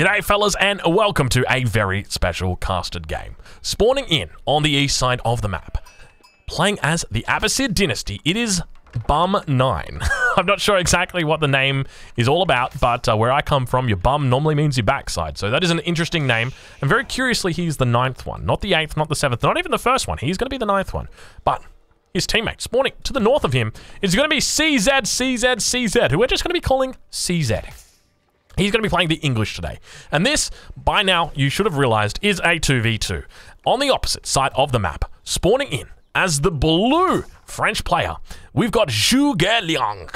G'day, fellas, and welcome to a very special casted game. Spawning in on the east side of the map, playing as the Abbasid Dynasty, it is Bum 9. I'm not sure exactly what the name is all about, but uh, where I come from, your bum normally means your backside. So that is an interesting name. And very curiously, he's the ninth one. Not the eighth, not the seventh, not even the first one. He's going to be the ninth one. But his teammate spawning to the north of him is going to be CZ, CZ, CZ, who we're just going to be calling CZ. He's going to be playing the English today. And this, by now, you should have realized, is a 2v2. On the opposite side of the map, spawning in as the blue French player, we've got Zhuge Liang.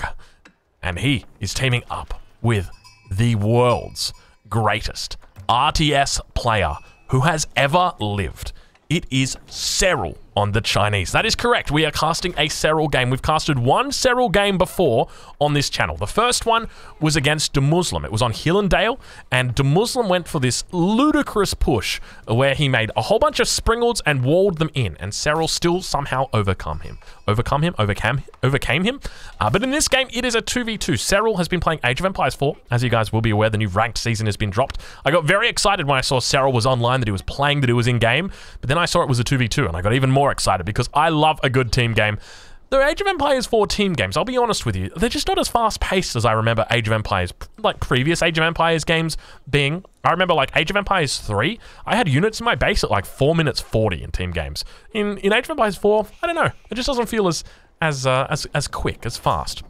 And he is teaming up with the world's greatest RTS player who has ever lived. It is Serral on the Chinese. That is correct. We are casting a Serral game. We've casted one Serral game before on this channel. The first one was against DeMusliM. It was on Hill and Dale, and Dale and DeMusliM went for this ludicrous push where he made a whole bunch of springalds and walled them in, and Serral still somehow overcome him. Overcome him, overcame, overcame him. Uh, but in this game, it is a 2v2. Serral has been playing Age of Empires 4. As you guys will be aware, the new ranked season has been dropped. I got very excited when I saw Serral was online, that he was playing, that he was in game, but then I saw it was a 2v2, and I got even more excited because I love a good team game. The Age of Empires 4 team games, I'll be honest with you, they're just not as fast paced as I remember Age of Empires, like previous Age of Empires games being. I remember like Age of Empires 3, I had units in my base at like 4 minutes 40 in team games. In in Age of Empires 4, I don't know, it just doesn't feel as as uh, as as quick, as fast.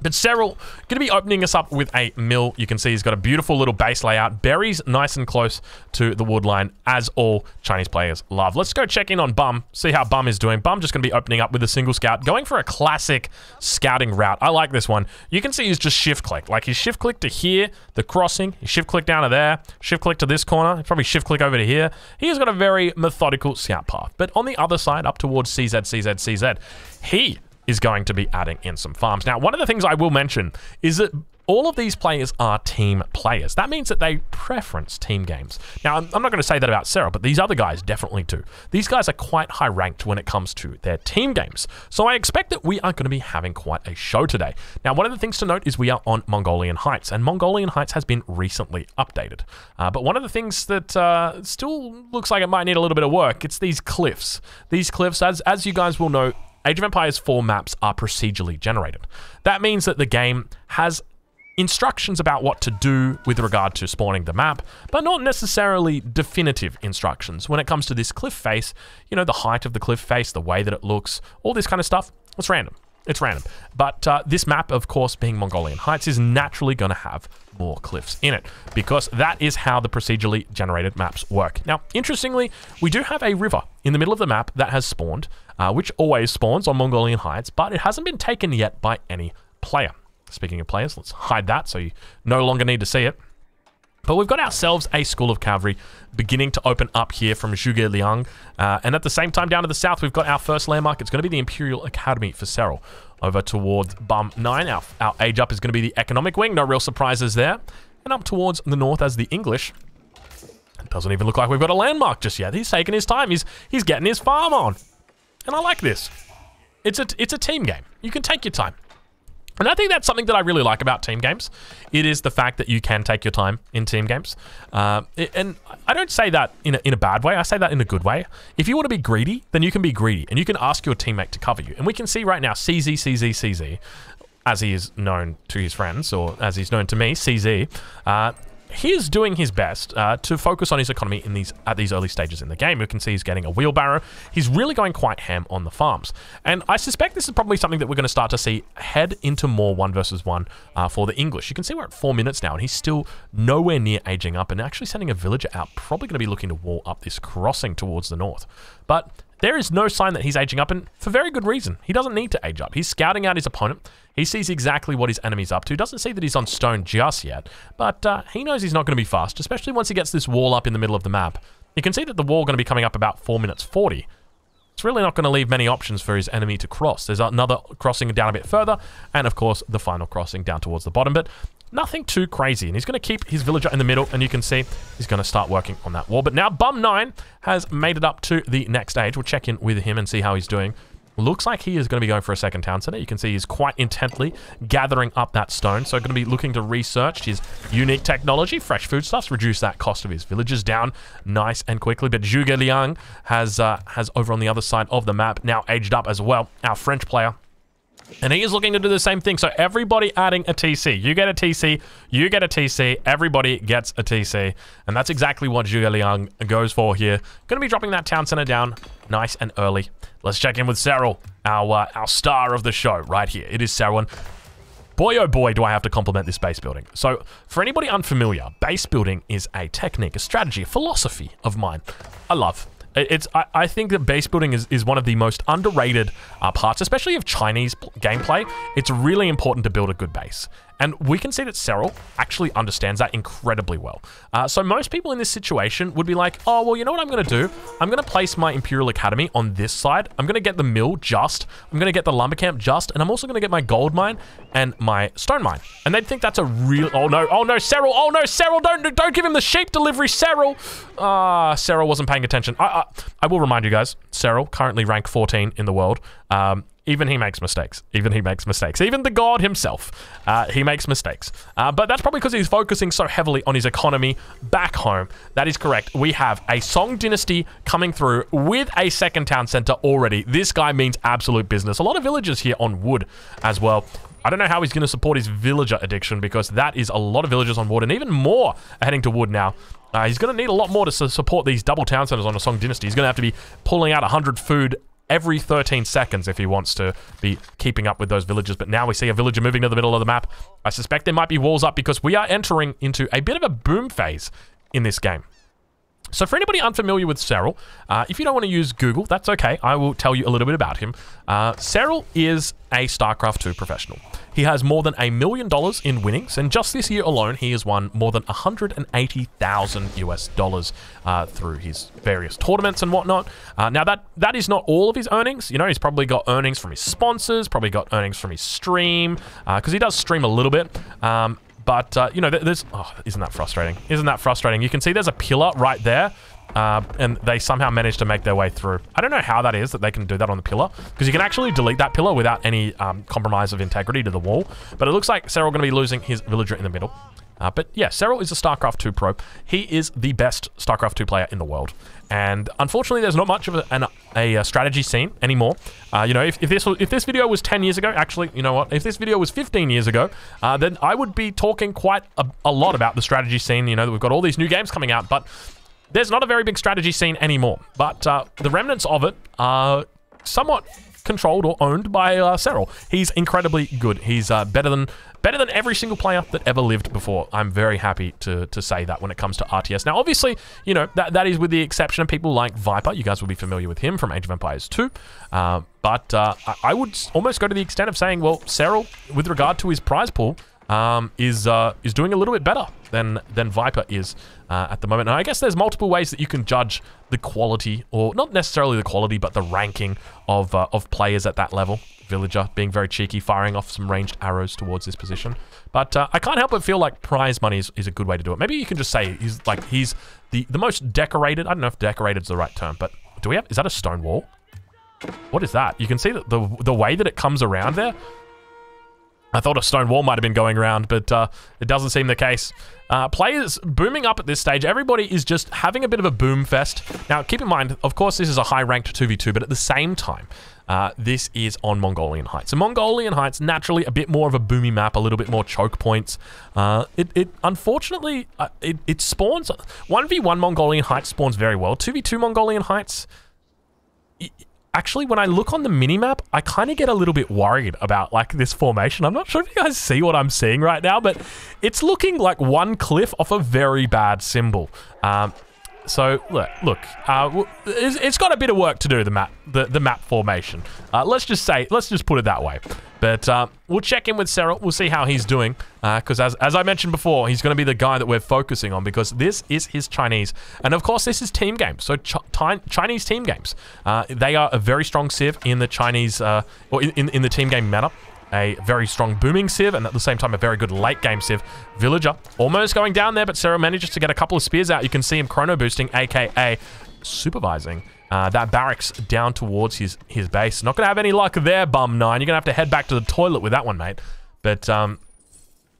But Serral, going to be opening us up with a mill. You can see he's got a beautiful little base layout. Berries nice and close to the wood line, as all Chinese players love. Let's go check in on Bum, see how Bum is doing. Bum just going to be opening up with a single scout, going for a classic scouting route. I like this one. You can see he's just shift click. Like he's shift click to here, the crossing. He shift click down to there, shift click to this corner. Probably shift click over to here. He has got a very methodical scout path. But on the other side, up towards CZ, CZ, CZ, he is going to be adding in some farms. Now, one of the things I will mention is that all of these players are team players. That means that they preference team games. Now, I'm, not going to say that about Serral, but these other guys definitely do. These guys are quite high ranked when it comes to their team games. So I expect that we are going to be having quite a show today. Now, one of the things to note is we are on Mongolian Heights, and Mongolian Heights has been recently updated. Uh, but one of the things that uh, still looks like it might need a little bit of work, it's these cliffs. These cliffs, as, as you guys will know, Age of Empires 4 maps are procedurally generated. That means that the game has instructions about what to do with regard to spawning the map, but not necessarily definitive instructions. When it comes to this cliff face, you know, the height of the cliff face, the way that it looks, all this kind of stuff, it's random. It's random. But uh, this map, of course, being Mongolian Heights, is naturally going to have more cliffs in it because that is how the procedurally generated maps work. Now, interestingly, we do have a river in the middle of the map that has spawned, uh, which always spawns on Mongolian Heights, but it hasn't been taken yet by any player. Speaking of players, let's hide that so you no longer need to see it. But we've got ourselves a School of Cavalry beginning to open up here from Zhuge Liang. Uh, and at the same time, down to the south, we've got our first landmark. It's going to be the Imperial Academy for Serral. Over towards Bum 9, our, our age up is going to be the Economic Wing. No real surprises there. And up towards the north as the English. It doesn't even look like we've got a landmark just yet. He's taking his time. He's, he's getting his farm on. And I like this. It's a, it's a team game. You can take your time. And I think that's something that I really like about team games. It is the fact that you can take your time in team games. Uh, and I don't say that in a, in a bad way. I say that in a good way. If you want to be greedy, then you can be greedy. And you can ask your teammate to cover you. And we can see right now, CZ, CZ, CZ, as he is known to his friends, or as he's known to me, CZ, uh, he is doing his best uh, to focus on his economy in these at these early stages in the game. You can see he's getting a wheelbarrow. He's really going quite ham on the farms. And I suspect this is probably something that we're going to start to see head into more one versus one uh, for the English. You can see we're at four minutes now, and he's still nowhere near aging up and actually sending a villager out, probably going to be looking to wall up this crossing towards the north. But there is no sign that he's aging up, and for very good reason. He doesn't need to age up. He's scouting out his opponent. He sees exactly what his enemy's up to. Doesn't see that he's on stone just yet, but uh, he knows he's not going to be fast, especially once he gets this wall up in the middle of the map. You can see that the wall going to be coming up about 4 minutes 40. It's really not going to leave many options for his enemy to cross. There's another crossing down a bit further, and of course, the final crossing down towards the bottom bit. Nothing too crazy, and he's going to keep his villager in the middle, and you can see he's going to start working on that wall. But now Bum9 has made it up to the next stage. We'll check in with him and see how he's doing. looks like he is going to be going for a second town center. You can see he's quite intently gathering up that stone. So going to be looking to research his unique technology, fresh foodstuffs, reduce that cost of his villages down nice and quickly. But Zhuge Liang has, uh, has over on the other side of the map now aged up as well. Our French player and he is looking to do the same thing. So everybody adding a TC. You get a TC, you get a TC, everybody gets a TC. And that's exactly what Zhuge Liang goes for here. Going to be dropping that town center down nice and early. Let's check in with Serral, our, uh, our star of the show right here. It is Serral. Boy, oh boy, do I have to compliment this base building. So, for anybody unfamiliar, base building is a technique, a strategy, a philosophy of mine. I love it's I, I, think that base building is, is one of the most underrated uh, parts, especially of Chinese gameplay. It's really important to build a good base. And we can see that Serral actually understands that incredibly well. Uh, so most people in this situation would be like, oh, well, you know what I'm going to do? I'm going to place my Imperial Academy on this side. I'm going to get the mill just. I'm going to get the lumber camp just. And I'm also going to get my gold mine and my stone mine. And they'd think that's a real... Oh, no. Oh, no, Serral. Oh, no, Serral. Don't, don't give him the sheep delivery, Serral. Ah, uh, Serral wasn't paying attention. I, I, I, will remind you guys, Serral, currently ranked 14 in the world. Um, even he makes mistakes. Even he makes mistakes. Even the god himself, uh, he makes mistakes. Uh, but that's probably because he's focusing so heavily on his economy back home. That is correct. We have a Song dynasty coming through with a second town center already. This guy means absolute business. A lot of villagers here on wood as well. I don't know how he's going to support his villager addiction because that is a lot of villagers on wood and even more are heading to wood now. Uh, he's going to need a lot more to support these double town centers on a Song dynasty. He's going to have to be pulling out 100 food every 13 seconds if he wants to be keeping up with those villagers. But now we see a villager moving to the middle of the map. I suspect there might be walls up because we are entering into a bit of a boom phase in this game. So for anybody unfamiliar with Serral, uh, if you don't want to use Google, that's okay. I will tell you a little bit about him. Uh, Serral is a StarCraft 2 professional. He has more than a million dollars in winnings, and just this year alone, he has won more than 180,000 US dollars uh, through his various tournaments and whatnot. Uh, now, that that is not all of his earnings. You know, he's probably got earnings from his sponsors, probably got earnings from his stream, because uh, he does stream a little bit. Um, but, uh, you know, there's... Oh, isn't that frustrating? Isn't that frustrating? You can see there's a pillar right there. Uh, and they somehow managed to make their way through. I don't know how that is that they can do that on the pillar, because you can actually delete that pillar without any um, compromise of integrity to the wall. But it looks like Serral going to be losing his villager in the middle. Uh, but yeah, Serral is a StarCraft 2 pro. He is the best StarCraft 2 player in the world. And unfortunately, there's not much of a, an, a, a strategy scene anymore. Uh, you know, if, if, this if this video was 10 years ago, actually, you know what? If this video was 15 years ago, uh, then I would be talking quite a, a lot about the strategy scene. You know, that we've got all these new games coming out, but there's not a very big strategy scene anymore. But uh, the remnants of it are somewhat controlled or owned by uh, Serral. He's incredibly good. He's uh, better than better than every single player that ever lived before. I'm very happy to, to say that when it comes to RTS. Now, obviously, you know, that, that is with the exception of people like Viper. You guys will be familiar with him from Age of Empires 2. Uh, but uh, I would almost go to the extent of saying, well, Serral, with regard to his prize pool, um, is uh, is doing a little bit better than than Viper is uh, at the moment. And I guess there's multiple ways that you can judge the quality, or not necessarily the quality, but the ranking of uh, of players at that level. Villager being very cheeky, firing off some ranged arrows towards this position. But uh, I can't help but feel like prize money is, is a good way to do it. Maybe you can just say he's like he's the the most decorated. I don't know if decorated is the right term, but do we have? Is that a stone wall? What is that? You can see that the the way that it comes around there I thought a stone wall might have been going around, but uh, it doesn't seem the case. Uh, players booming up at this stage. Everybody is just having a bit of a boom fest. Now, keep in mind, of course, this is a high-ranked 2v2, but at the same time, uh, this is on Mongolian Heights. So Mongolian Heights, naturally a bit more of a boomy map, a little bit more choke points. Uh, it, it, unfortunately, uh, it, it spawns... 1v1 Mongolian Heights spawns very well. 2v2 Mongolian Heights actually, when I look on the minimap, I kind of get a little bit worried about like this formation. I'm not sure if you guys see what I'm seeing right now, but it's looking like one cliff off a very bad symbol. Um, so look, look, uh, it's, it's got a bit of work to do. The map, the the map formation. Uh, let's just say, let's just put it that way. But uh, we'll check in with Serral. We'll see how he's doing. Because uh, as, as I mentioned before, he's going to be the guy that we're focusing on because this is his Chinese. And of course, this is team games. So ch Chinese team games. Uh, they are a very strong civ in the Chinese, uh, or in, in the team game meta a very strong booming civ, and at the same time a very good late game civ. Villager almost going down there, but Serral manages to get a couple of spears out. You can see him chrono boosting, aka supervising uh, that barracks down towards his, his base. Not going to have any luck there, Bum 9. You're going to have to head back to the toilet with that one, mate. But, um,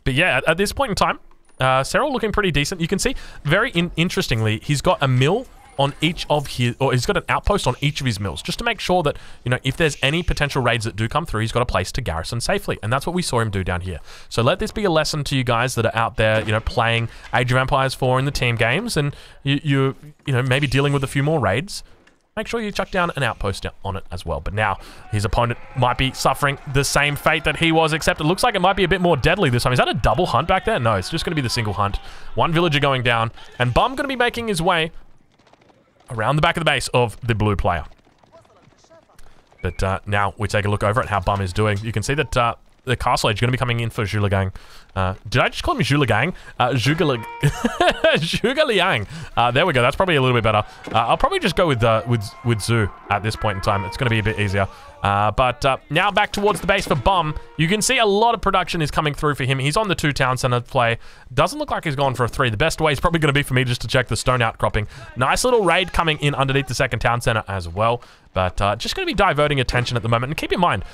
but yeah, at, at this point in time, uh, Serral looking pretty decent. You can see, very in interestingly, he's got a mill on each of his, or he's got an outpost on each of his mills, just to make sure that, you know, if there's any potential raids that do come through, he's got a place to garrison safely. And that's what we saw him do down here. So let this be a lesson to you guys that are out there, you know, playing Age of Empires 4 in the team games, and you, you, you know, maybe dealing with a few more raids make sure you chuck down an outpost on it as well. But now his opponent might be suffering the same fate that he was, except it looks like it might be a bit more deadly this time. Is that a double hunt back there? No, it's just going to be the single hunt. One villager going down, and Bum going to be making his way around the back of the base of the blue player. But uh, now we take a look over at how Bum is doing. You can see that uh, the castle age going to be coming in for Zhuliang. Uh, did I just call him Zhuliang? Uh, Zhuge Uh, there we go. That's probably a little bit better. Uh, I'll probably just go with uh, with with Zhu at this point in time. It's going to be a bit easier. Uh, but uh, now back towards the base for Bum. You can see a lot of production is coming through for him. He's on the two town center play. Doesn't look like he's gone for a three. The best way is probably going to be for me just to check the stone outcropping. Nice little raid coming in underneath the second town center as well. But uh, just going to be diverting attention at the moment. And keep in mind,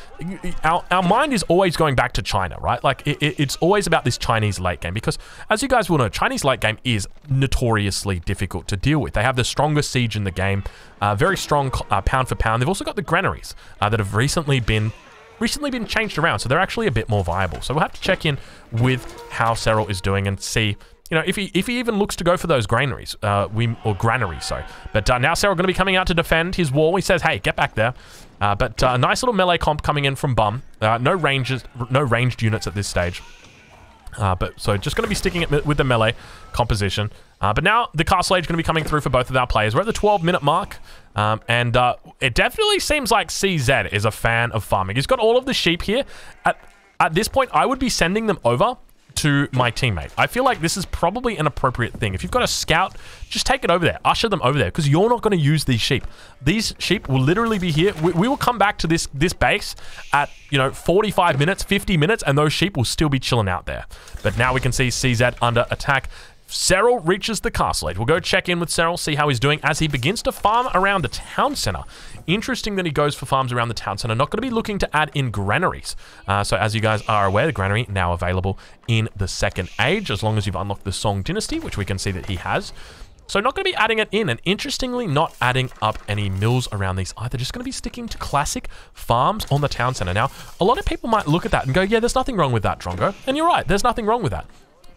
our, our mind is always going back to China, right? Like, it, it's always about this Chinese late game. Because, as you guys will know, Chinese late game is notoriously difficult to deal with. They have the strongest siege in the game. Uh, very strong uh, pound for pound. They've also got the granaries uh, that have recently been recently been changed around, so they're actually a bit more viable. So we'll have to check in with how Serral is doing and see you know, if he if he even looks to go for those granaries, uh, we or granaries, sorry. But uh, now Serral going to be coming out to defend his wall. He says, "Hey, get back there." Uh, but uh, a nice little melee comp coming in from Bum. Uh, no ranges, no ranged units at this stage. Uh, but so just going to be sticking it with the melee composition. Uh, but now the castle age going to be coming through for both of our players. We're at the 12 minute mark. Um, and uh, it definitely seems like CZ is a fan of farming. He's got all of the sheep here. At, at this point, I would be sending them over to my teammate. I feel like this is probably an appropriate thing. If you've got a scout, just take it over there. Usher them over there because you're not going to use these sheep. These sheep will literally be here. We, we, will come back to this this base at, you know, 45 minutes, 50 minutes, and those sheep will still be chilling out there. But now we can see CZ under attack. Serral reaches the castle. We'll go check in with Serral, see how he's doing as he begins to farm around the town center. Interesting that he goes for farms around the town center. Not going to be looking to add in granaries. Uh, so as you guys are aware, the granary now available in the second age, as long as you've unlocked the Song Dynasty, which we can see that he has. So not going to be adding it in, and interestingly, not adding up any mills around these either. Just going to be sticking to classic farms on the town center. Now, a lot of people might look at that and go, yeah, there's nothing wrong with that, Drongo. And you're right, there's nothing wrong with that.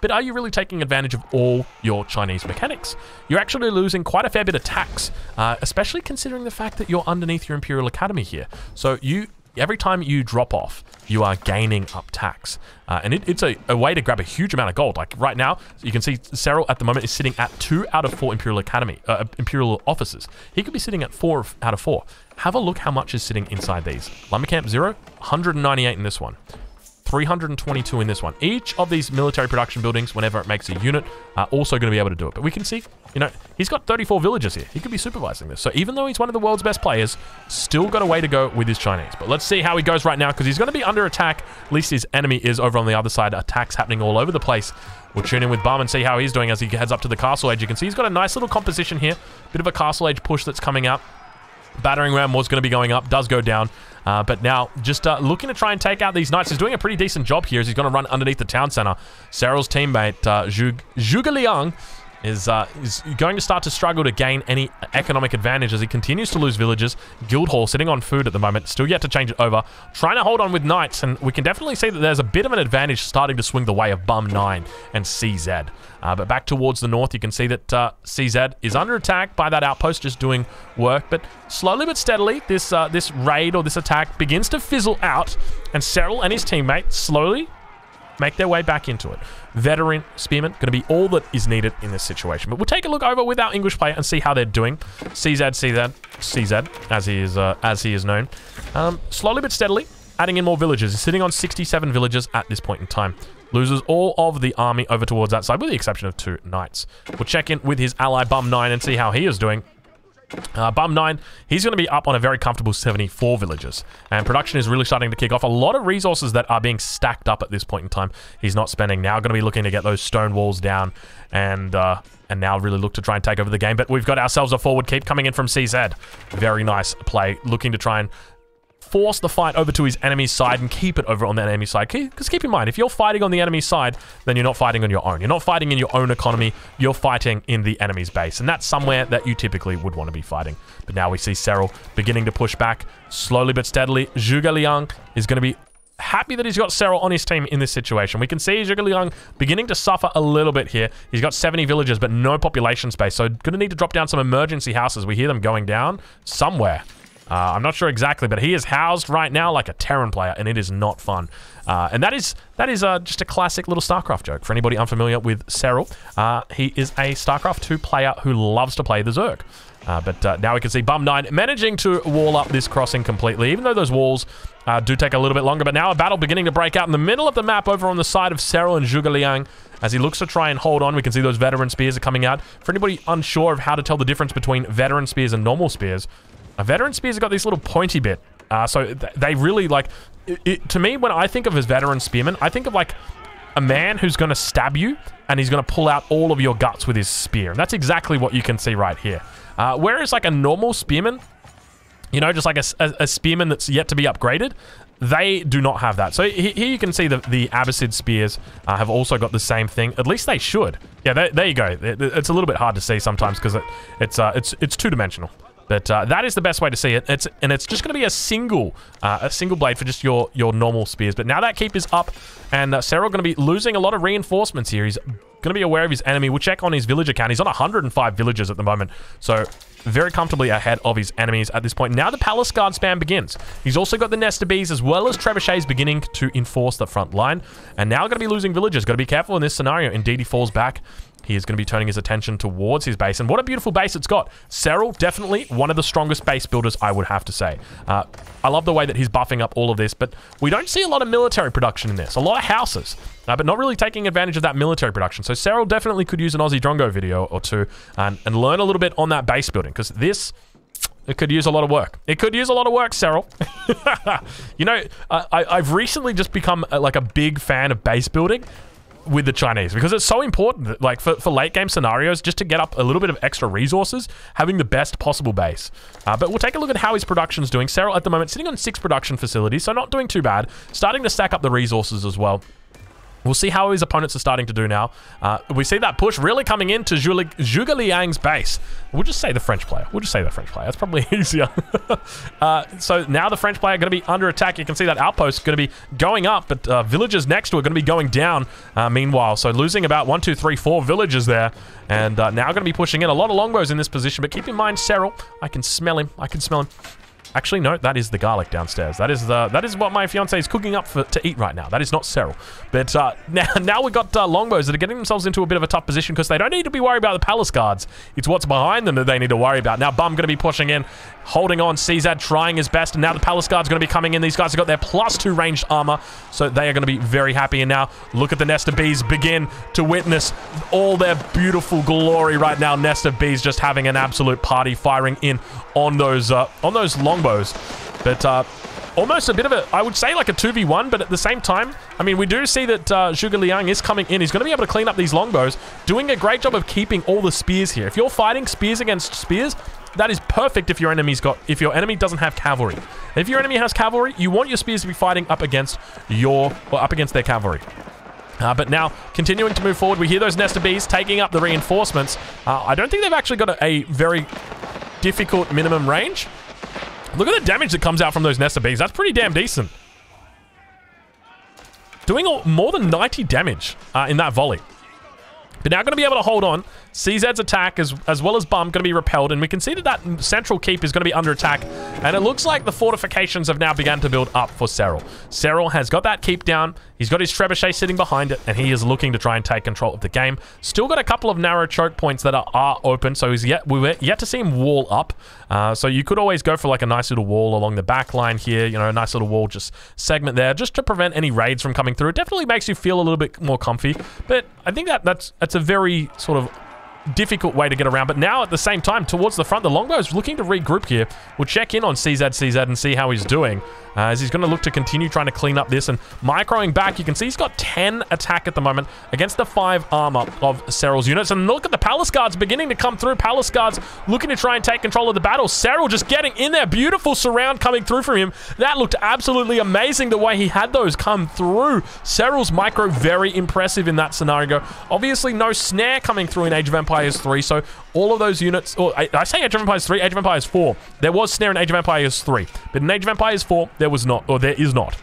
But are you really taking advantage of all your Chinese mechanics? You're actually losing quite a fair bit of tax, uh, especially considering the fact that you're underneath your Imperial Academy here. So you every time you drop off, you are gaining up tax. Uh, and it, it's a, a, way to grab a huge amount of gold. Like right now, you can see Serral at the moment is sitting at two out of four Imperial Academy, uh, Imperial officers. He could be sitting at four out of four. Have a look how much is sitting inside these. Lumber Camp 0, 198 in this one. 322 in this one. Each of these military production buildings, whenever it makes a unit, are also going to be able to do it. But we can see, you know, he's got 34 villages here. He could be supervising this. So even though he's one of the world's best players, still got a way to go with his Chinese. But let's see how he goes right now, because he's going to be under attack. At least his enemy is over on the other side. Attacks happening all over the place. We'll tune in with Bum and see how he's doing as he heads up to the castle age. You can see he's got a nice little composition here. Bit of a castle age push that's coming out. Battering ram was going to be going up, does go down. Uh, but now, just uh, looking to try and take out these knights. He's doing a pretty decent job here as he's going to run underneath the town center. Serral's teammate, uh, Zhuge Liang, is, uh, is going to start to struggle to gain any economic advantage as he continues to lose villages. Guildhall sitting on food at the moment, still yet to change it over. Trying to hold on with knights, and we can definitely see that there's a bit of an advantage starting to swing the way of Bum 9 and CZ. Uh, but back towards the north, you can see that uh, CZ is under attack by that outpost, just doing work. But slowly but steadily, this uh, this raid or this attack begins to fizzle out, and Serral and his teammate slowly make their way back into it. Veteran Spearman, going to be all that is needed in this situation. But we'll take a look over with our English player and see how they're doing. CZ, CZ, CZ, as he is, uh, as he is known. Um, slowly but steadily, adding in more villages. He's sitting on 67 villages at this point in time. Loses all of the army over towards that side, with the exception of two knights. We'll check in with his ally Bum 9 and see how he is doing. Uh, Bum 9, he's going to be up on a very comfortable 74 villagers. And production is really starting to kick off. A lot of resources that are being stacked up at this point in time he's not spending. Now going to be looking to get those stone walls down and uh, and now really look to try and take over the game. But we've got ourselves a forward keep coming in from CZ. Very nice play. Looking to try and force the fight over to his enemy's side and keep it over on that enemy side. Because keep in mind, if you're fighting on the enemy side, then you're not fighting on your own. You're not fighting in your own economy. You're fighting in the enemy's base. And that's somewhere that you typically would want to be fighting. But now we see Serral beginning to push back slowly but steadily. Zhuge Liang is going to be happy that he's got Serral on his team in this situation. We can see Zhuge Liang beginning to suffer a little bit here. He's got 70 villages, but no population space. So going to need to drop down some emergency houses. We hear them going down somewhere. Uh, I'm not sure exactly, but he is housed right now like a Terran player, and it is not fun. Uh, and that is that is uh, just a classic little StarCraft joke for anybody unfamiliar with Serral. Uh, he is a StarCraft 2 player who loves to play the Zerg. Uh, but uh, now we can see Bum 9 managing to wall up this crossing completely, even though those walls do take a little bit longer. But now a battle beginning to break out in the middle of the map over on the side of Serral and Zhuge Liang. As he looks to try and hold on, we can see those veteran spears are coming out. For anybody unsure of how to tell the difference between veteran spears and normal spears, a veteran spears got this little pointy bit. Uh, so th they really like... It, it, to me, when I think of as veteran spearmen, I think of like a man who's going to stab you and he's going to pull out all of your guts with his spear. And that's exactly what you can see right here. Uh, whereas like a normal spearman, you know, just like a, a, a, spearman that's yet to be upgraded, they do not have that. So here you can see that the Abbasid spears uh, have also got the same thing. At least they should. Yeah, there, there you go. It's a little bit hard to see sometimes because it, it's uh, it's it's two dimensional. But uh, that is the best way to see it. It's and it's just going to be a single, uh, a single blade for just your your normal spears. But now that keep is up, and uh, Serral going to be losing a lot of reinforcements here. He's going to be aware of his enemy. We'll check on his village account. He's on 105 villages at the moment, so very comfortably ahead of his enemies at this point. Now the Palace Guard spam begins. He's also got the Nest of Bees as well as Trebuchets beginning to enforce the front line. And now going to be losing villagers. Got to be careful in this scenario. Indeed, he falls back he is going to be turning his attention towards his base. And what a beautiful base it's got. Serral, definitely one of the strongest base builders, I would have to say. Uh, I love the way that he's buffing up all of this, but we don't see a lot of military production in this. A lot of houses, uh, but not really taking advantage of that military production. So Serral definitely could use an Aussie Drongo video or two and, and learn a little bit on that base building, because this... It could use a lot of work. It could use a lot of work, Serral. you know, I, I've recently just become a, like a big fan of base building with the Chinese because it's so important, like for, for late game scenarios, just to get up a little bit of extra resources, having the best possible base. Uh, but we'll take a look at how his production's doing. Serral at the moment sitting on six production facilities, so not doing too bad. Starting to stack up the resources as well. We'll see how his opponents are starting to do now. Uh, we see that push really coming into Zhuge Liang's base. We'll just say the French player. We'll just say the French player. That's probably easier. uh, so now the French player going to be under attack. You can see that outpost going to be going up, but uh, villagers next to it going to be going down uh, meanwhile. So losing about one, two, three, four villagers there. And uh, now going to be pushing in a lot of longbows in this position. But keep in mind, Serral, I can smell him. I can smell him. Actually, no, that is the garlic downstairs. That is the that is what my fiance is cooking up for to eat right now. That is not Serral. But uh, now now we've got uh, longbows that are getting themselves into a bit of a tough position because they don't need to be worried about the palace guards. It's what's behind them that they need to worry about. Now Bum going to be pushing in, holding on. CZ trying his best, and now the palace guard's going to be coming in. These guys have got their plus two ranged armor, so they are going to be very happy. And now look at the nest of bees begin to witness all their beautiful glory right now. Nest of bees just having an absolute party, firing in on those uh, on those longbows. But uh, almost a bit of a, I would say like a 2v1, but at the same time, I mean, we do see that uh, Zhuge Liang is coming in. He's going to be able to clean up these longbows, doing a great job of keeping all the spears here. If you're fighting spears against spears, that is perfect if your enemy's got, if your enemy doesn't have cavalry. If your enemy has cavalry, you want your spears to be fighting up against your, or up against their cavalry. Uh, but now, continuing to move forward, we hear those Nest of Bees taking up the reinforcements. Uh, I don't think they've actually got a, a very difficult minimum range. Look at the damage that comes out from those Nest of Bees. That's pretty damn decent. Doing more than 90 damage uh, in that volley. But now going to be able to hold on. CZ's attack, as, as well as Bum, going to be repelled. And we can see that that central keep is going to be under attack. And it looks like the fortifications have now begun to build up for Serral. Serral has got that keep down. He's got his trebuchet sitting behind it. And he is looking to try and take control of the game. Still got a couple of narrow choke points that are, are open. So he's yet, we were yet to see him wall up. Uh, so you could always go for like a nice little wall along the back line here. You know, a nice little wall just segment there. Just to prevent any raids from coming through. It definitely makes you feel a little bit more comfy. But I think that that's, that's a very sort of difficult way to get around. But now, at the same time, towards the front, the Longbow's looking to regroup here. We'll check in on CZ CZ and see how he's doing. Uh, as he's going to look to continue trying to clean up this and microing back. You can see he's got 10 attack at the moment against the 5 armor of Serral's units. And look at the Palace Guards beginning to come through. Palace Guards looking to try and take control of the battle. Serral just getting in there. Beautiful surround coming through from him. That looked absolutely amazing the way he had those come through. Serral's micro very impressive in that scenario. Obviously no snare coming through in Age of Empires 3, so all of those units, or I, I say Age of Empires 3, Age of Empires 4. There was snare in Age of Empires 3, but in Age of Empires 4, there was not, or there is not.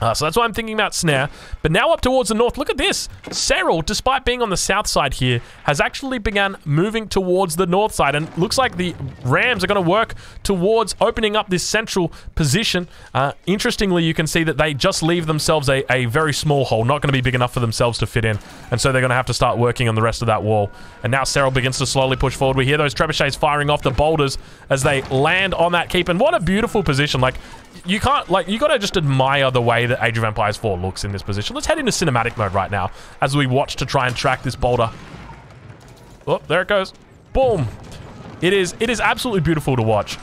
Uh, so that's why I'm thinking about Snare. But now up towards the north, look at this. Serral, despite being on the south side here, has actually begun moving towards the north side. And looks like the Rams are going to work towards opening up this central position. Uh, interestingly, you can see that they just leave themselves a, a very small hole, not going to be big enough for themselves to fit in. And so they're going to have to start working on the rest of that wall. And now Serral begins to slowly push forward. We hear those trebuchets firing off the boulders as they land on that keep. And what a beautiful position. Like, you can't, like, you gotta just admire the way that Age of Empires 4 looks in this position. Let's head into cinematic mode right now as we watch to try and track this boulder. Oh, there it goes. Boom. It is, it is absolutely beautiful to watch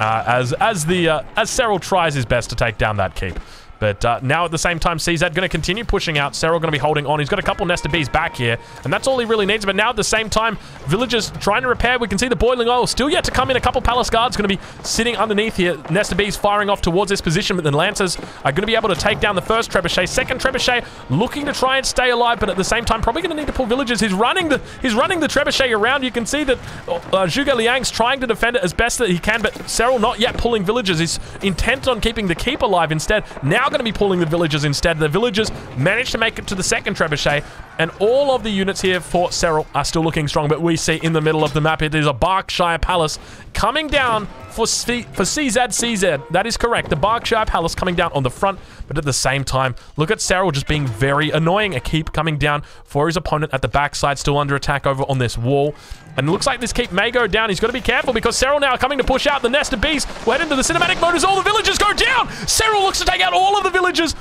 uh, as, as the, uh, as Serral tries his best to take down that keep. But uh, now at the same time, CZ going to continue pushing out. Serral going to be holding on. He's got a couple Nest of Bees back here, and that's all he really needs. But now at the same time, villagers trying to repair. We can see the boiling oil still yet to come in. A couple Palace Guards going to be sitting underneath here. Nest of Bees firing off towards this position, but the Lancers are going to be able to take down the first Trebuchet. Second Trebuchet looking to try and stay alive, but at the same time, probably going to need to pull villagers. He's running the he's running the Trebuchet around. You can see that uh, Zhuge Liang's trying to defend it as best that he can, but Serral not yet pulling villagers. He's intent on keeping the keep alive instead. Now going to be pulling the villagers villagers instead. The villagers managed to make it to the second trebuchet, and all of the units here for Serral are still looking strong, but we see in the middle of the map, it is a Berkshire Palace coming down for, C for CZ CZ. That is correct. The Berkshire Palace coming down on the front, but at the same time, look at Serral just being very annoying. A keep coming down for his opponent at the backside, still under attack over on this wall. And it looks like this keep may go down. He's got to be careful because Serral now coming to push out the nest of bees. We're heading to the cinematic mode as all the villagers go down. Serral looks to take out all of the villagers.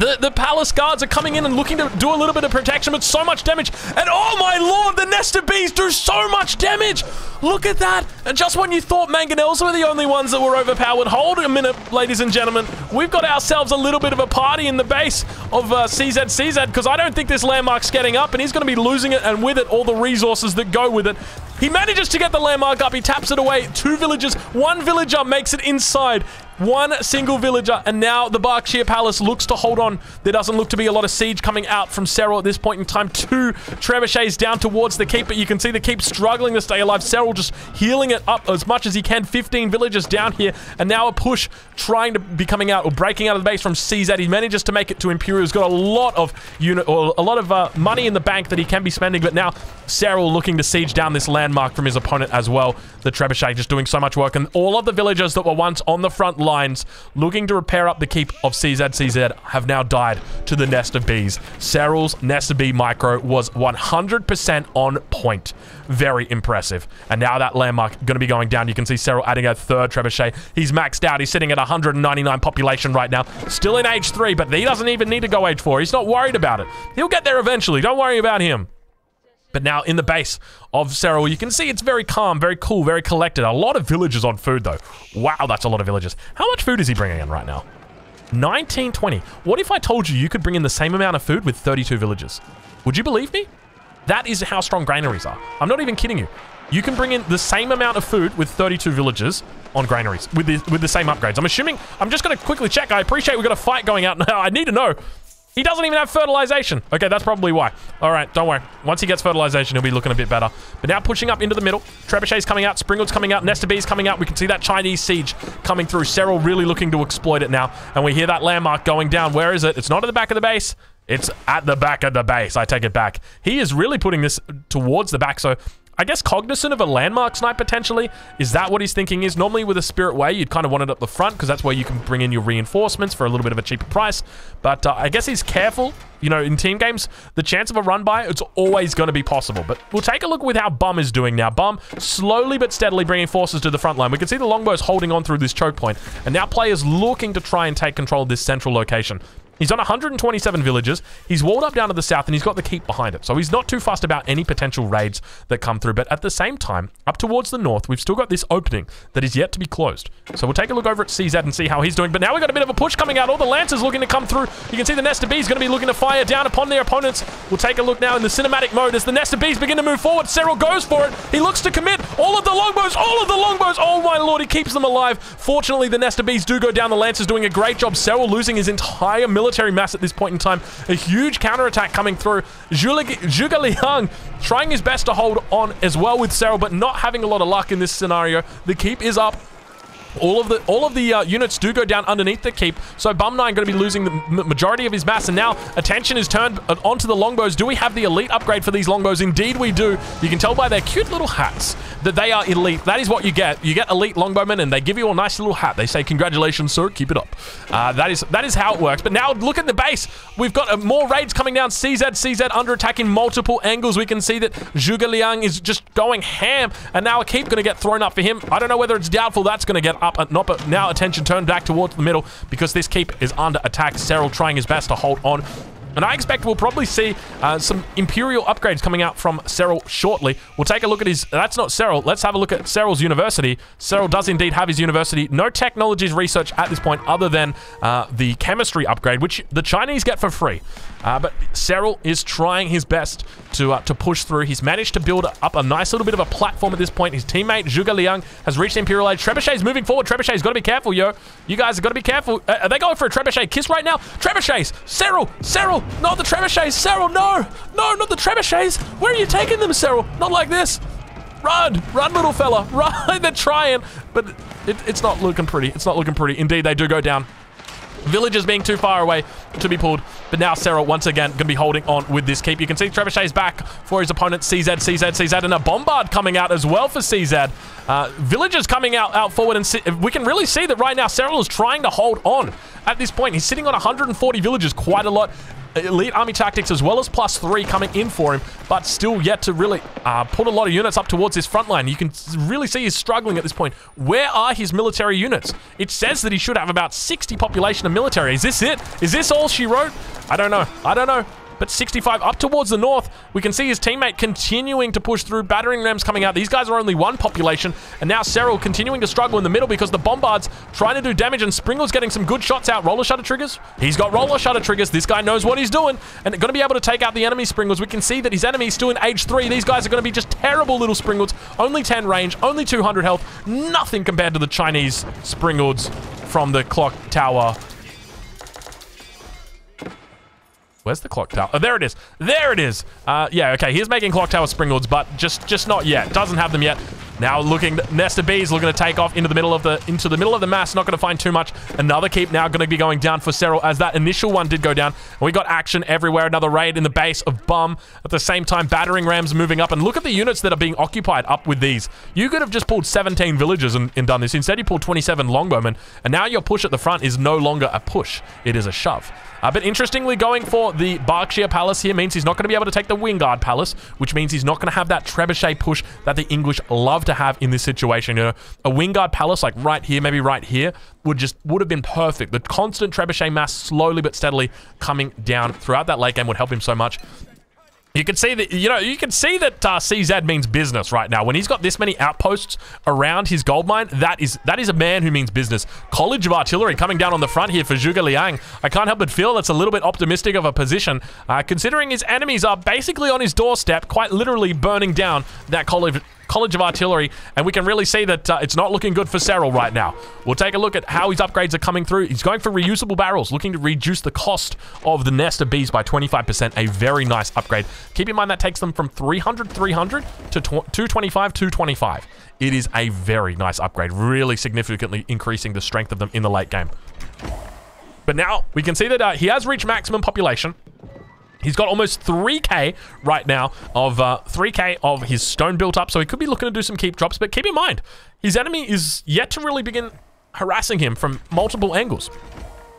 The, the palace guards are coming in and looking to do a little bit of protection, but so much damage. And oh my lord, the nest of bees do so much damage. Look at that. And just when you thought mangonels were the only ones that were overpowered, hold a minute, ladies and gentlemen. We've got ourselves a little bit of a party in the base of uh, CZ CZ because I don't think this landmark's getting up and he's going to be losing it and with it all the resources that go with it. He manages to get the landmark up. He taps it away. Two villagers. One villager makes it inside. One single villager, and now the Berkshire Palace looks to hold on. There doesn't look to be a lot of siege coming out from Serral at this point in time. Two trebuchets down towards the keep, but you can see the keep struggling to stay alive. Serral just healing it up as much as he can. 15 villagers down here, and now a push trying to be coming out or breaking out of the base from CZ. He manages to make it to Imperial. He's got a lot of unit or a lot of uh, money in the bank that he can be spending, but now Serral looking to siege down this landmark from his opponent as well. The trebuchet just doing so much work, and all of the villagers that were once on the front lines looking to repair up the keep of CZCZ have now died to the Nest of Bees. Serral's Nest of Bee micro was 100% on point. Very impressive. And now that landmark going to be going down. You can see Serral adding a third trebuchet. He's maxed out. He's sitting at 199 population right now. Still in age 3, but he doesn't even need to go age 4. He's not worried about it. He'll get there eventually. Don't worry about him. But now in the base of Serral, you can see it's very calm, very cool, very collected. A lot of villagers on food, though. Wow, that's a lot of villagers. How much food is he bringing in right now? 1920. What if I told you you could bring in the same amount of food with 32 villagers? Would you believe me? That is how strong granaries are. I'm not even kidding you. You can bring in the same amount of food with 32 villagers on granaries with the, with the same upgrades. I'm assuming, I'm just going to quickly check. I appreciate we've got a fight going out now. I need to know he doesn't even have fertilization. Okay, that's probably why. All right, don't worry. Once he gets fertilization, he'll be looking a bit better. But now pushing up into the middle. Trebuchet's coming out. Springald's coming out. Nest of Bees coming out. We can see that Chinese siege coming through. Serral really looking to exploit it now. And we hear that landmark going down. Where is it? It's not at the back of the base. It's at the back of the base. I take it back. He is really putting this towards the back. So I guess cognizant of a landmark snipe potentially. Is that what he's thinking is? Normally with a Spirit Way, you'd kind of want it up the front because that's where you can bring in your reinforcements for a little bit of a cheaper price. But uh, I guess he's careful. You know, in team games, the chance of a run by, it's always going to be possible. But we'll take a look with how Bum is doing now. Bum slowly but steadily bringing forces to the front line. We can see the longbows holding on through this choke point. And now players looking to try and take control of this central location. He's on 127 villages. He's walled up down to the south, and he's got the keep behind it. So he's not too fussed about any potential raids that come through. But at the same time, up towards the north, we've still got this opening that is yet to be closed. So we'll take a look over at CZ and see how he's doing. But now we've got a bit of a push coming out. All the Lancers looking to come through. You can see the Nest of Bees going to be looking to fire down upon their opponents. We'll take a look now in the cinematic mode as the Nest of Bees begin to move forward. Serral goes for it. He looks to commit. All of the longbows, all of the longbows. Oh my lord, he keeps them alive. Fortunately, the Nest of Bees do go down. The Lancers doing a great job. Serral losing his entire military mass at this point in time. A huge counterattack coming through. Zhuge Liang trying his best to hold on as well with Serral, but not having a lot of luck in this scenario. The keep is up. All of the all of the uh, units do go down underneath the keep, so Bum9 going to be losing the majority of his mass, and now attention is turned uh, onto the longbows. Do we have the elite upgrade for these longbows? Indeed we do. You can tell by their cute little hats that they are elite. That is what you get. You get elite longbowmen, and they give you a nice little hat. They say, congratulations, sir, keep it up. Uh, that is that is how it works. But now look at the base. We've got uh, more raids coming down. CZ, CZ under attack in multiple angles. We can see that Zhuge Liang is just going ham, and now a keep going to get thrown up for him. I don't know whether it's doubtful that's going to get up. and not, but now attention turned back towards the middle because this keep is under attack. Serral trying his best to hold on. And I expect we'll probably see uh, some Imperial upgrades coming out from Serral shortly. We'll take a look at his... That's not Serral. Let's have a look at Serral's university. Serral does indeed have his university. No technologies research at this point other than uh, the chemistry upgrade, which the Chinese get for free. Uh, but Serral is trying his best to uh, to push through. He's managed to build up a nice little bit of a platform at this point. His teammate, Zhuge Liang, has reached Imperial Age. Trebuchet's moving forward. Trebuchet's got to be careful, yo. You guys have got to be careful. Uh, are they going for a Trebuchet kiss right now? Trebuchets! Serral! Serral! Not the Trebuchets! Serral, no! No, not the Trebuchets! Where are you taking them, Serral? Not like this! Run! Run, little fella! Run! They're trying, but it, it's not looking pretty. It's not looking pretty. Indeed, they do go down. Villagers being too far away to be pulled. But now Serral, once again, going to be holding on with this keep. You can see Trebuchet's back for his opponent, CZ, CZ, CZ, and a Bombard coming out as well for CZ. Uh, villagers coming out, out forward, and we can really see that right now Serral is trying to hold on. At this point, he's sitting on 140 villagers, quite a lot elite army tactics as well as plus three coming in for him, but still yet to really uh, put a lot of units up towards his front line. You can really see he's struggling at this point. Where are his military units? It says that he should have about 60 population of military. Is this it? Is this all she wrote? I don't know. I don't know but 65 up towards the north. We can see his teammate continuing to push through. Battering rams coming out. These guys are only one population, and now Serral continuing to struggle in the middle because the Bombard's trying to do damage, and Springald's getting some good shots out. Roller shutter triggers. He's got roller shutter triggers. This guy knows what he's doing, and going to be able to take out the enemy Springalds. We can see that his enemy is still in age 3. These guys are going to be just terrible little Springalds. Only 10 range, only 200 health. Nothing compared to the Chinese Springalds from the clock tower Where's the clock tower? Oh, there it is. There it is. Uh, yeah, okay. He's making clock tower springalds, but just just not yet. Doesn't have them yet. Now looking, Nest of Bees looking to take off into the middle of the into the middle of the mass. Not going to find too much. Another keep now going to be going down for Serral as that initial one did go down. And we got action everywhere. Another raid in the base of Bum. At the same time, battering rams moving up. And look at the units that are being occupied up with these. You could have just pulled 17 villages and, and done this. Instead, you pulled 27 longbowmen. And now your push at the front is no longer a push. It is a shove. Uh, but interestingly, going for the Berkshire Palace here means he's not going to be able to take the Wynguard Palace, which means he's not going to have that Trebuchet push that the English love to have in this situation. You know, a Wynguard Palace like right here, maybe right here, would just would have been perfect. The constant Trebuchet mass slowly but steadily coming down throughout that late game would help him so much. You can see that, you know, you can see that uh, means business right now. When he's got this many outposts around his gold mine, that is that is a man who means business. College of Artillery coming down on the front here for Zhuge Liang. I can't help but feel that's a little bit optimistic of a position, uh, considering his enemies are basically on his doorstep, quite literally burning down that college College of Artillery, and we can really see that uh, it's not looking good for Serral right now. We'll take a look at how his upgrades are coming through. He's going for reusable barrels, looking to reduce the cost of the nest of bees by 25%. A very nice upgrade. Keep in mind that takes them from 300, 300 to 225, 225. It is a very nice upgrade, really significantly increasing the strength of them in the late game. But now we can see that uh, he has reached maximum population. He's got almost 3k right now of uh, 3k of his stone built up, so he could be looking to do some keep drops. But keep in mind, his enemy is yet to really begin harassing him from multiple angles.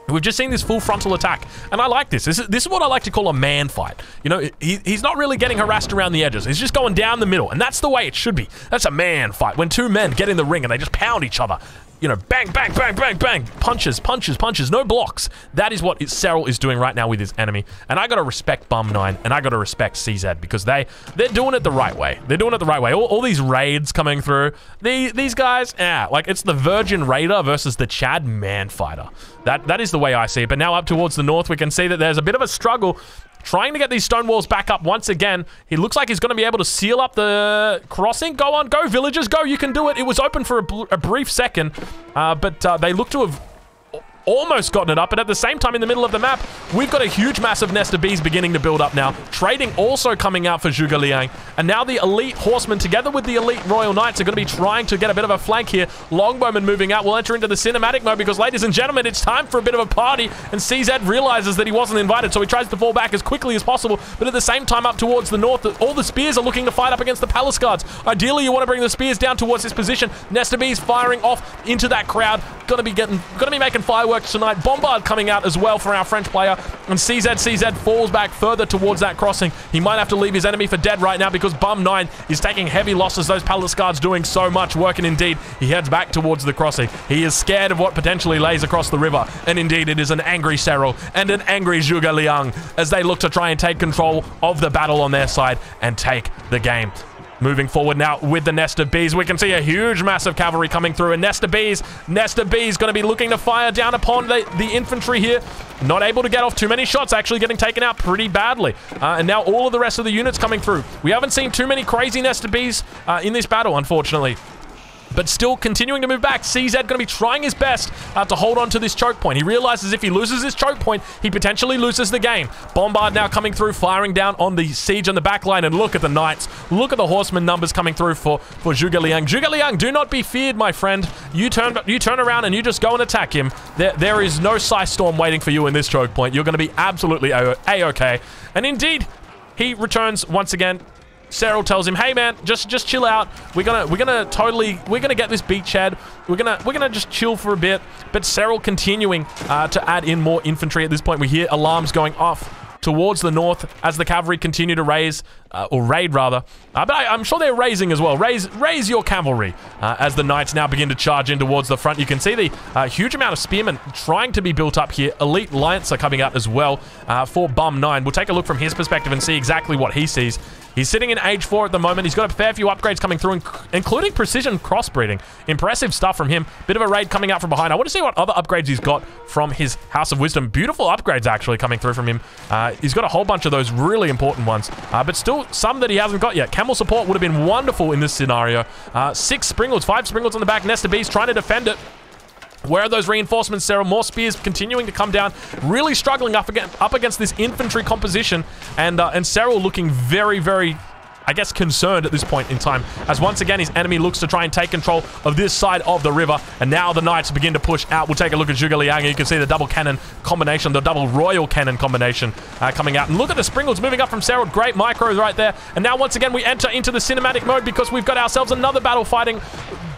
We've just seen this full frontal attack, and I like this. This is, this is what I like to call a man fight. You know, he, he's not really getting harassed around the edges. He's just going down the middle, and that's the way it should be. That's a man fight. When two men get in the ring and they just pound each other, you know, bang, bang, bang, bang, bang, punches, punches, punches, no blocks. That is what Serral is doing right now with his enemy. And I got to respect Bum9 and I got to respect CZ because they, they're doing it the right way. They're doing it the right way. All, all these raids coming through, the, these guys, yeah, like it's the Virgin Raider versus the Chad Man Fighter. That, that is the way I see it. But now up towards the north, we can see that there's a bit of a struggle trying to get these stone walls back up once again. He looks like he's going to be able to seal up the crossing. Go on, go, villagers, go. You can do it. It was open for a, a brief second, uh, but uh, they look to have almost gotten it up, but at the same time in the middle of the map, we've got a huge massive nest of bees beginning to build up now. Trading also coming out for Zhuge Liang, and now the elite horsemen together with the elite royal knights are going to be trying to get a bit of a flank here. Longbowman moving out We'll enter into the cinematic mode because, ladies and gentlemen, it's time for a bit of a party, and CZ realizes that he wasn't invited, so he tries to fall back as quickly as possible, but at the same time up towards the north, all the spears are looking to fight up against the palace guards. Ideally, you want to bring the spears down towards this position. Nest of bees firing off into that crowd. Gonna be getting, gonna be making fireworks tonight. Bombard coming out as well for our French player. And CZ, CZ falls back further towards that crossing. He might have to leave his enemy for dead right now because Bum 9 is taking heavy losses. Those palace guards doing so much work. And indeed, he heads back towards the crossing. He is scared of what potentially lays across the river. And indeed, it is an angry Serral and an angry Zhuge Liang as they look to try and take control of the battle on their side and take the game. Moving forward now with the Nest of Bees. We can see a huge massive cavalry coming through. And Nest of Bees, Nest of Bees going to be looking to fire down upon the, the infantry here. Not able to get off too many shots, actually getting taken out pretty badly. Uh, and now all of the rest of the units coming through. We haven't seen too many crazy Nest of Bees uh, in this battle, unfortunately but still continuing to move back. CZ going to be trying his best uh, to hold on to this choke point. He realizes if he loses his choke point, he potentially loses the game. Bombard now coming through, firing down on the siege on the back line, and look at the knights. Look at the horseman numbers coming through for, for Zhuge Liang. Zhuge Liang, do not be feared, my friend. You turn you turn around and you just go and attack him. There, there is no Scythe Storm waiting for you in this choke point. You're going to be absolutely a-okay. And indeed, he returns once again Serral tells him, "Hey man, just just chill out. We're gonna we're gonna totally we're gonna get this beachhead. We're gonna we're gonna just chill for a bit." But Serral continuing uh, to add in more infantry. At this point, we hear alarms going off towards the north as the cavalry continue to raise, uh, or raid rather. Uh, but I, am sure they're raising as well. Raise raise your cavalry uh, as the knights now begin to charge in towards the front. You can see the uh, huge amount of spearmen trying to be built up here. Elite Lance are coming out as well uh, for Bum 9. We'll take a look from his perspective and see exactly what he sees. He's sitting in age 4 at the moment. He's got a fair few upgrades coming through, including precision crossbreeding. Impressive stuff from him. Bit of a raid coming out from behind. I want to see what other upgrades he's got from his House of Wisdom. Beautiful upgrades, actually, coming through from him. Uh, he's got a whole bunch of those really important ones, but still some that he hasn't got yet. Camel support would have been wonderful in this scenario. Uh, six Springalds, five Springalds on the back. Nest of Bees trying to defend it. Where are those reinforcements, Sarah? More spears continuing to come down, really struggling up against, up against this infantry composition, and uh, and Serral looking very, very I guess, concerned at this point in time, as once again his enemy looks to try and take control of this side of the river, and now the knights begin to push out. We'll take a look at Zhuge Liang, you can see the double cannon combination, the double royal cannon combination uh, coming out. And look at the Springalds moving up from Serral, great micros right there. And now once again we enter into the cinematic mode because we've got ourselves another battle fighting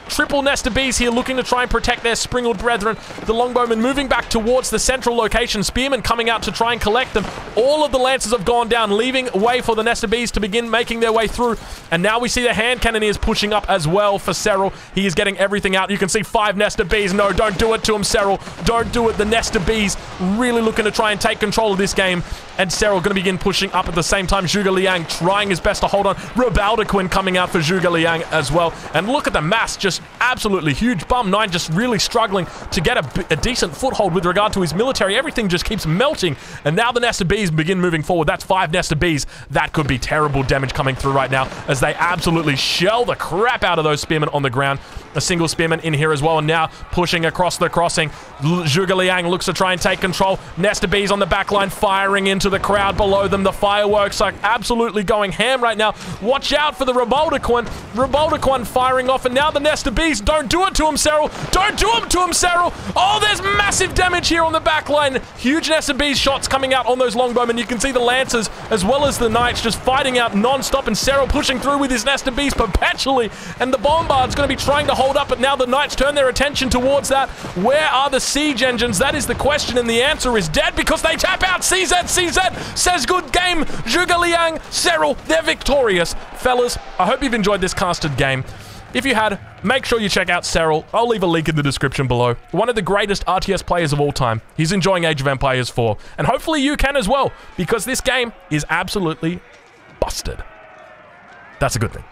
Triple nest of bees here looking to try and protect their springald brethren. The longbowmen moving back towards the central location. Spearmen coming out to try and collect them. All of the lances have gone down, leaving way for the nest of bees to begin making their way through. And now we see the hand cannoneers pushing up as well for Serral. He is getting everything out. You can see five nest of bees. No, don't do it to him, Serral. Don't do it. The nest of bees really looking to try and take control of this game. And Serral going to begin pushing up at the same time. Zhuge Liang trying his best to hold on. Ribauldequin coming out for Zhuge Liang as well. And look at the mass just absolutely huge. Bum 9 just really struggling to get a, a, decent foothold with regard to his military. Everything just keeps melting. And now the Nest of Bees begin moving forward. That's five Nest of Bees. That could be terrible damage coming through right now as they absolutely shell the crap out of those spearmen on the ground. A single spearman in here as well. And now pushing across the crossing. Zhuge Liang looks to try and take control. Nest of Bees on the back line firing into the crowd below them. The fireworks are absolutely going ham right now. Watch out for the Ribauldequin. Ribauldequin firing off. And now the Nest of Bees don't do it to him, Serral. Don't do it to him, Serral. Oh, there's massive damage here on the back line. Huge SMB shots coming out on those longbowmen. You can see the Lancers as well as the Knights just fighting out non-stop and Serral pushing through with his Nest of Bees perpetually. And the Bombard's going to be trying to hold up, but now the Knights turn their attention towards that. Where are the siege engines? That is the question, and the answer is dead because they tap out. Cz CZ, Says good game. Zhuge Liang, Serral, they're victorious. Fellas, I hope you've enjoyed this casted game. If you had, make sure you check out Serral. I'll leave a link in the description below. One of the greatest RTS players of all time. He's enjoying Age of Empires 4. And hopefully you can as well, because this game is absolutely busted. That's a good thing.